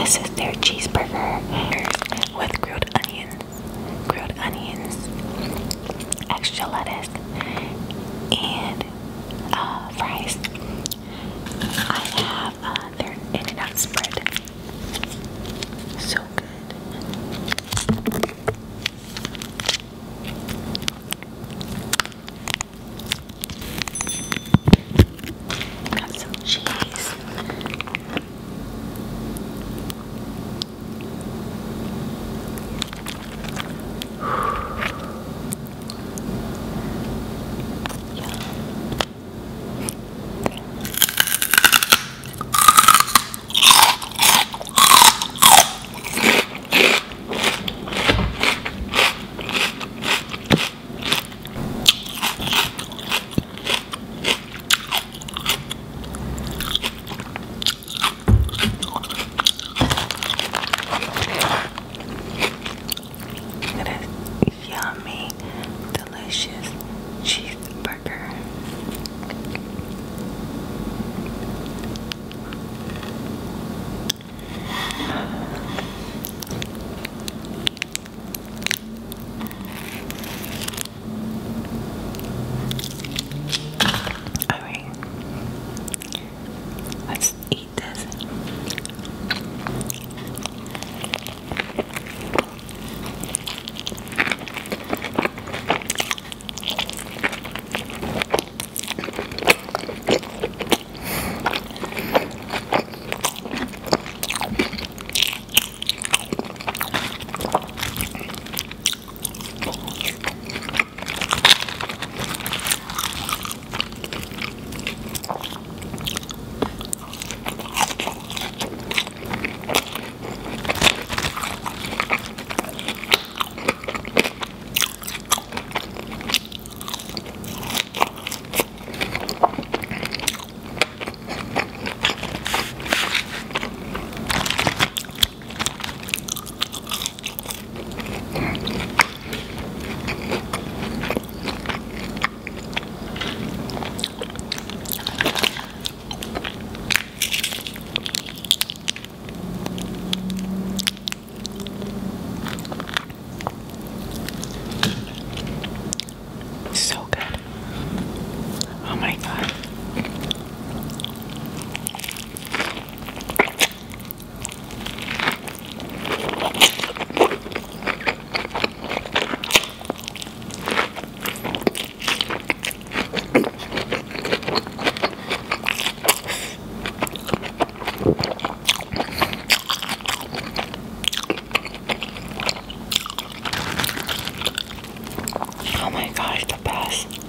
This is their cheeseburger with grilled onions, grilled onions, extra lettuce, voz tá da.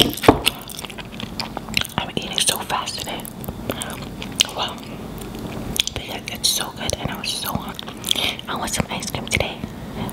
I'm eating so fast today. Wow. It's so good and I was so hungry. I want some ice cream today.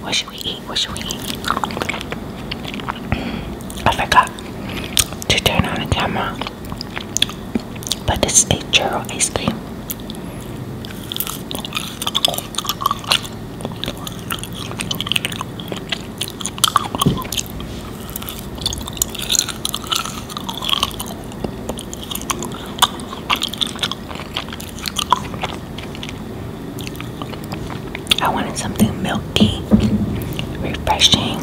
What should we eat? What should we eat? I forgot to turn on the camera. But it's a churro ice cream. Milky, refreshing.